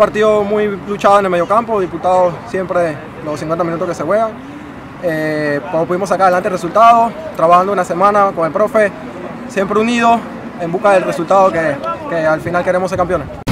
partido muy luchado en el mediocampo, disputados siempre los 50 minutos que se juegan. Eh, pues pudimos sacar adelante el resultado, trabajando una semana con el profe, siempre unidos en busca del resultado que al final queremos ser campeones.